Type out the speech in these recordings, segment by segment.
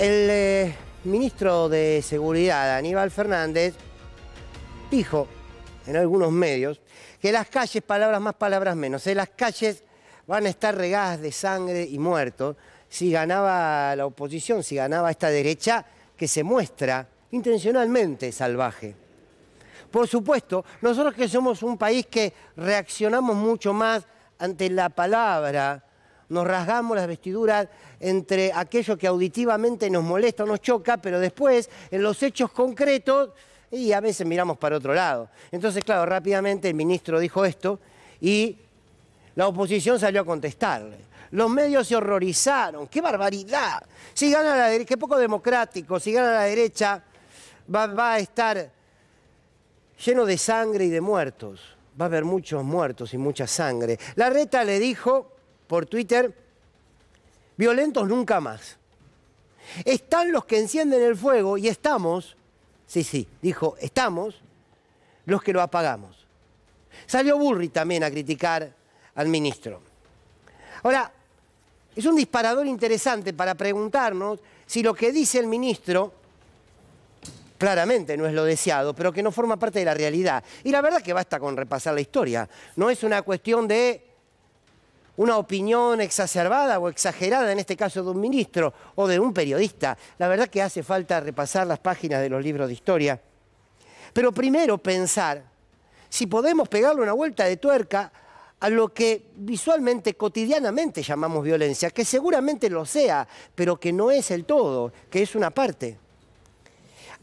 El eh, ministro de Seguridad, Aníbal Fernández, dijo en algunos medios que las calles, palabras más, palabras menos, en las calles van a estar regadas de sangre y muertos si ganaba la oposición, si ganaba esta derecha que se muestra intencionalmente salvaje. Por supuesto, nosotros que somos un país que reaccionamos mucho más ante la palabra, nos rasgamos las vestiduras entre aquello que auditivamente nos molesta o nos choca, pero después en los hechos concretos y a veces miramos para otro lado. Entonces, claro, rápidamente el ministro dijo esto y la oposición salió a contestarle. Los medios se horrorizaron. ¡Qué barbaridad! Si gana la derecha, qué poco democrático, si gana la derecha va, va a estar lleno de sangre y de muertos. Va a haber muchos muertos y mucha sangre. La reta le dijo por Twitter, violentos nunca más. Están los que encienden el fuego y estamos, sí, sí, dijo, estamos los que lo apagamos. Salió Burri también a criticar al ministro. Ahora, es un disparador interesante para preguntarnos si lo que dice el ministro claramente no es lo deseado, pero que no forma parte de la realidad. Y la verdad que basta con repasar la historia. No es una cuestión de una opinión exacerbada o exagerada, en este caso de un ministro o de un periodista. La verdad que hace falta repasar las páginas de los libros de historia. Pero primero pensar si podemos pegarle una vuelta de tuerca a lo que visualmente, cotidianamente llamamos violencia, que seguramente lo sea, pero que no es el todo, que es una parte.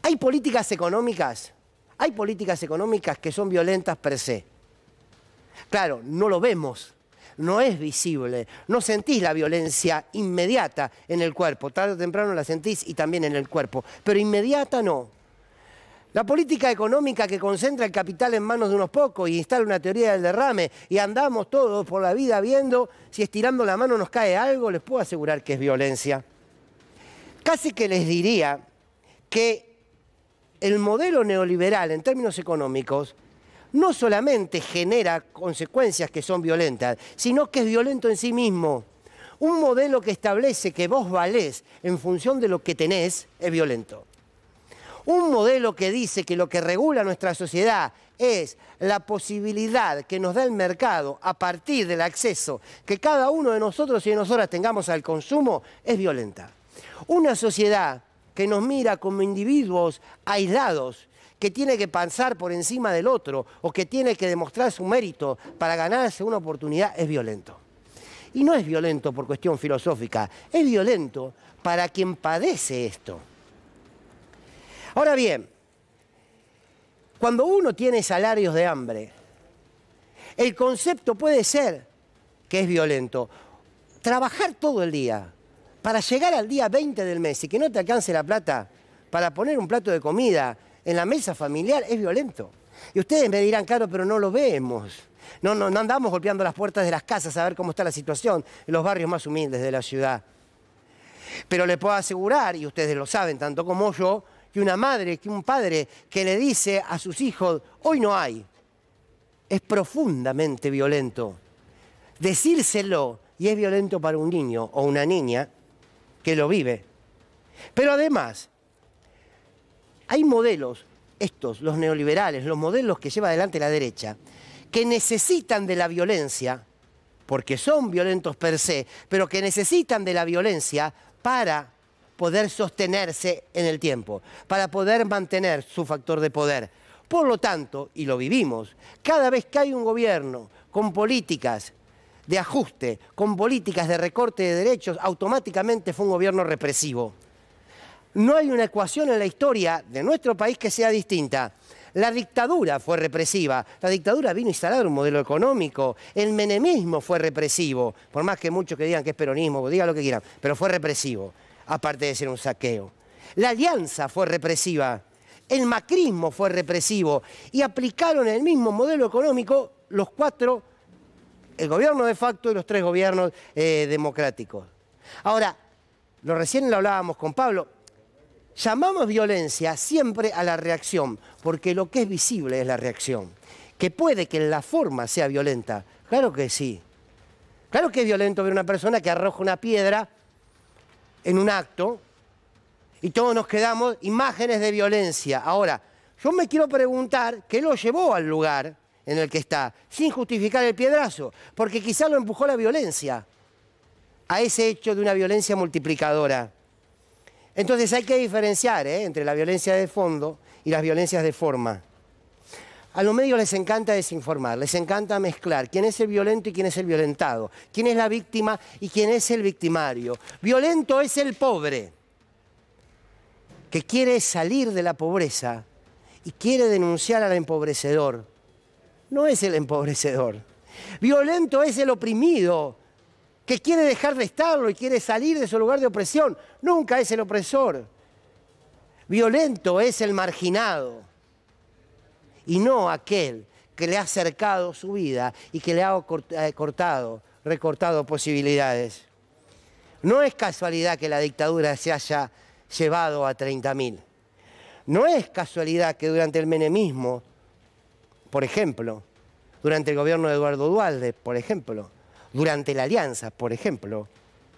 Hay políticas económicas, hay políticas económicas que son violentas per se. Claro, no lo vemos, no es visible, no sentís la violencia inmediata en el cuerpo, tarde o temprano la sentís y también en el cuerpo, pero inmediata no. La política económica que concentra el capital en manos de unos pocos y instala una teoría del derrame y andamos todos por la vida viendo si estirando la mano nos cae algo, les puedo asegurar que es violencia. Casi que les diría que el modelo neoliberal en términos económicos no solamente genera consecuencias que son violentas, sino que es violento en sí mismo. Un modelo que establece que vos valés en función de lo que tenés es violento. Un modelo que dice que lo que regula nuestra sociedad es la posibilidad que nos da el mercado a partir del acceso que cada uno de nosotros y de nosotras tengamos al consumo es violenta. Una sociedad que nos mira como individuos aislados que tiene que pasar por encima del otro o que tiene que demostrar su mérito para ganarse una oportunidad es violento. Y no es violento por cuestión filosófica, es violento para quien padece esto. Ahora bien, cuando uno tiene salarios de hambre, el concepto puede ser que es violento. Trabajar todo el día para llegar al día 20 del mes y que no te alcance la plata para poner un plato de comida en la mesa familiar es violento. Y ustedes me dirán, claro, pero no lo vemos. No, no, no andamos golpeando las puertas de las casas a ver cómo está la situación en los barrios más humildes de la ciudad. Pero le puedo asegurar, y ustedes lo saben tanto como yo, que una madre, que un padre que le dice a sus hijos, hoy no hay, es profundamente violento. Decírselo, y es violento para un niño o una niña que lo vive. Pero además, hay modelos, estos, los neoliberales, los modelos que lleva adelante la derecha, que necesitan de la violencia, porque son violentos per se, pero que necesitan de la violencia para poder sostenerse en el tiempo, para poder mantener su factor de poder. Por lo tanto, y lo vivimos, cada vez que hay un gobierno con políticas de ajuste, con políticas de recorte de derechos, automáticamente fue un gobierno represivo. No hay una ecuación en la historia de nuestro país que sea distinta. La dictadura fue represiva, la dictadura vino a instalar un modelo económico, el menemismo fue represivo, por más que muchos que digan que es peronismo, digan lo que quieran, pero fue represivo, aparte de ser un saqueo. La alianza fue represiva, el macrismo fue represivo y aplicaron el mismo modelo económico los cuatro, el gobierno de facto y los tres gobiernos eh, democráticos. Ahora, lo recién lo hablábamos con Pablo, Llamamos violencia siempre a la reacción, porque lo que es visible es la reacción. Que puede que la forma sea violenta, claro que sí. Claro que es violento ver una persona que arroja una piedra en un acto Y todos nos quedamos imágenes de violencia. Ahora, yo me quiero preguntar qué lo llevó al lugar en el que está, sin justificar el piedrazo, porque quizá lo empujó la violencia a ese hecho de una violencia multiplicadora. Entonces hay que diferenciar ¿eh? entre la violencia de fondo y las violencias de forma. A los medios les encanta desinformar, les encanta mezclar quién es el violento y quién es el violentado, quién es la víctima y quién es el victimario. Violento es el pobre, que quiere salir de la pobreza y quiere denunciar al empobrecedor. No es el empobrecedor. Violento es el oprimido, que quiere dejar de estarlo y quiere salir de su lugar de opresión. Nunca es el opresor. Violento es el marginado y no aquel que le ha acercado su vida y que le ha eh, cortado, recortado posibilidades. No es casualidad que la dictadura se haya llevado a 30.000. No es casualidad que durante el menemismo, por ejemplo, durante el gobierno de Eduardo Dualde, por ejemplo, durante la alianza, por ejemplo,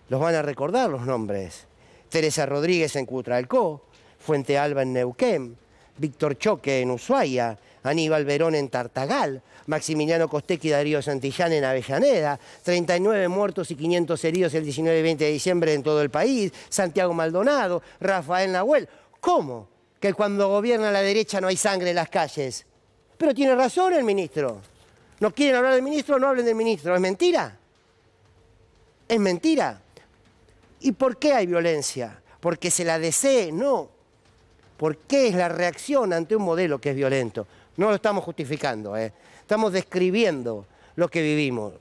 los van a recordar los nombres. Teresa Rodríguez en Cutralcó, Fuente Alba en Neuquén, Víctor Choque en Ushuaia, Aníbal Verón en Tartagal, Maximiliano Costequi y Darío Santillán en Avellaneda, 39 muertos y 500 heridos el 19 y 20 de diciembre en todo el país, Santiago Maldonado, Rafael Nahuel. ¿Cómo? Que cuando gobierna la derecha no hay sangre en las calles. Pero tiene razón el ministro. ¿No quieren hablar del ministro? No hablen del ministro. ¿Es mentira? ¿Es mentira? ¿Y por qué hay violencia? ¿Porque se la desee? No. ¿Por qué es la reacción ante un modelo que es violento? No lo estamos justificando, ¿eh? estamos describiendo lo que vivimos.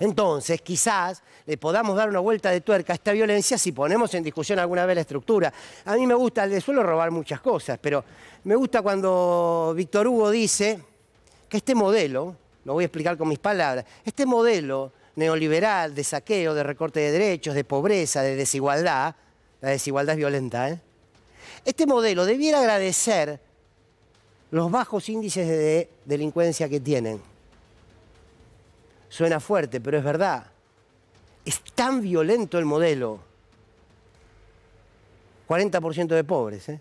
Entonces, quizás le podamos dar una vuelta de tuerca a esta violencia si ponemos en discusión alguna vez la estructura. A mí me gusta, le suelo robar muchas cosas, pero me gusta cuando Víctor Hugo dice que este modelo, lo voy a explicar con mis palabras, este modelo neoliberal de saqueo, de recorte de derechos, de pobreza, de desigualdad, la desigualdad es violenta, ¿eh? Este modelo debiera agradecer los bajos índices de delincuencia que tienen. Suena fuerte, pero es verdad. Es tan violento el modelo. 40% de pobres. ¿eh?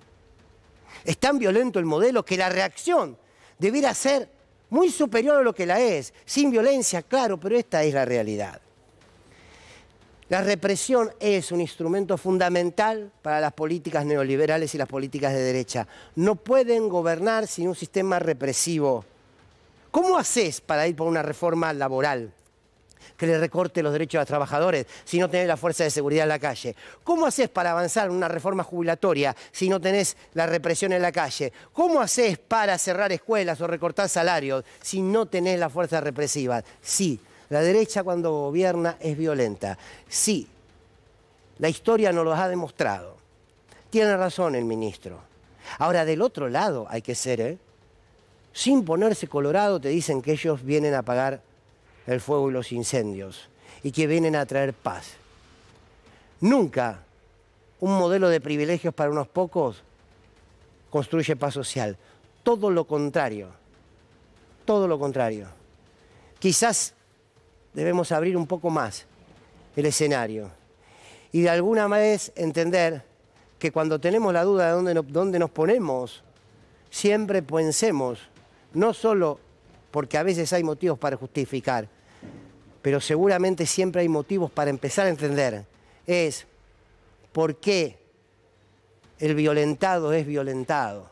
Es tan violento el modelo que la reacción debiera ser muy superior a lo que la es. Sin violencia, claro, pero esta es la realidad. La represión es un instrumento fundamental para las políticas neoliberales y las políticas de derecha. No pueden gobernar sin un sistema represivo. ¿Cómo haces para ir por una reforma laboral? Que le recorte los derechos a los trabajadores si no tenés la fuerza de seguridad en la calle? ¿Cómo haces para avanzar en una reforma jubilatoria si no tenés la represión en la calle? ¿Cómo haces para cerrar escuelas o recortar salarios si no tenés la fuerza represiva? Sí, la derecha cuando gobierna es violenta. Sí, la historia nos lo ha demostrado. Tiene razón el ministro. Ahora, del otro lado hay que ser, ¿eh? Sin ponerse colorado te dicen que ellos vienen a apagar el fuego y los incendios y que vienen a traer paz. Nunca un modelo de privilegios para unos pocos construye paz social. Todo lo contrario. Todo lo contrario. Quizás debemos abrir un poco más el escenario y de alguna vez entender que cuando tenemos la duda de dónde, dónde nos ponemos, siempre pensemos, no solo porque a veces hay motivos para justificar, pero seguramente siempre hay motivos para empezar a entender, es por qué el violentado es violentado,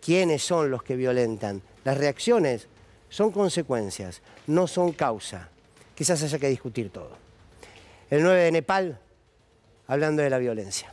quiénes son los que violentan. Las reacciones son consecuencias, no son causa. Quizás haya que discutir todo. El 9 de Nepal, hablando de la violencia.